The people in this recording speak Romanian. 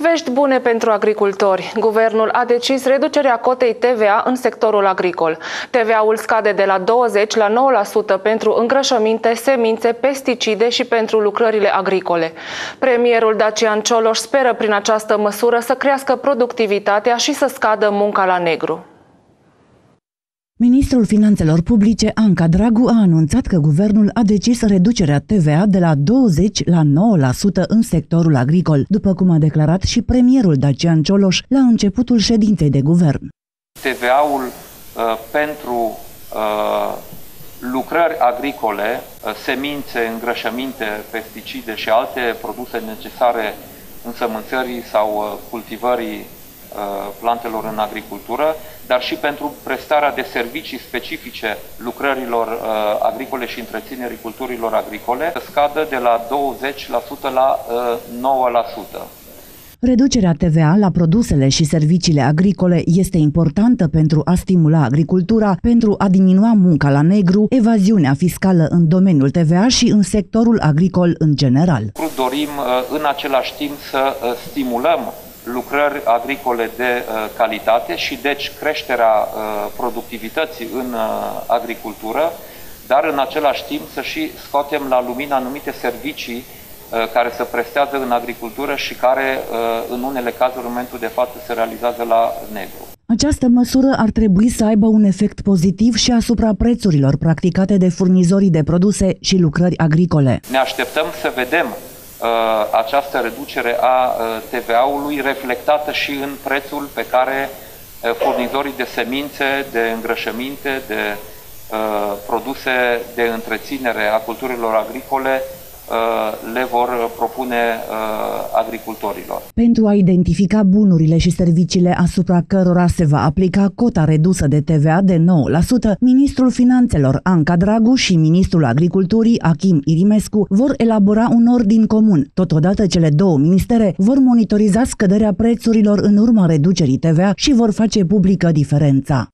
Vești bune pentru agricultori. Guvernul a decis reducerea cotei TVA în sectorul agricol. TVA-ul scade de la 20 la 9% pentru îngrășăminte, semințe, pesticide și pentru lucrările agricole. Premierul Dacian Cioloș speră prin această măsură să crească productivitatea și să scadă munca la negru. Ministrul Finanțelor Publice, Anca Dragu, a anunțat că guvernul a decis reducerea TVA de la 20 la 9% în sectorul agricol, după cum a declarat și premierul Dacian Cioloș la începutul ședinței de guvern. TVA-ul uh, pentru uh, lucrări agricole, uh, semințe, îngrășăminte, pesticide și alte produse necesare însămânțării sau uh, cultivării Uh, plantelor în agricultură, dar și pentru prestarea de servicii specifice lucrărilor uh, agricole și întreținerii culturilor agricole, scadă de la 20% la 9%. Uh, Reducerea TVA la produsele și serviciile agricole este importantă pentru a stimula agricultura, pentru a diminua munca la negru, evaziunea fiscală în domeniul TVA și în sectorul agricol în general. Dorim în același timp să stimulăm lucrări agricole de uh, calitate și deci creșterea uh, productivității în uh, agricultură, dar în același timp să și scoatem la lumină anumite servicii care se prestează în agricultură și care în unele cazuri în momentul de față se realizează la negru. Această măsură ar trebui să aibă un efect pozitiv și asupra prețurilor practicate de furnizorii de produse și lucrări agricole. Ne așteptăm să vedem Uh, această reducere a uh, TVA-ului reflectată și în prețul pe care uh, furnizorii de semințe, de îngrășăminte, de produse de întreținere a culturilor agricole Uh, le vor propune uh, agricultorilor. Pentru a identifica bunurile și serviciile asupra cărora se va aplica cota redusă de TVA de 9%, Ministrul Finanțelor Anca Dragu și Ministrul Agriculturii Achim Irimescu vor elabora un ordin comun. Totodată cele două ministere vor monitoriza scăderea prețurilor în urma reducerii TVA și vor face publică diferența.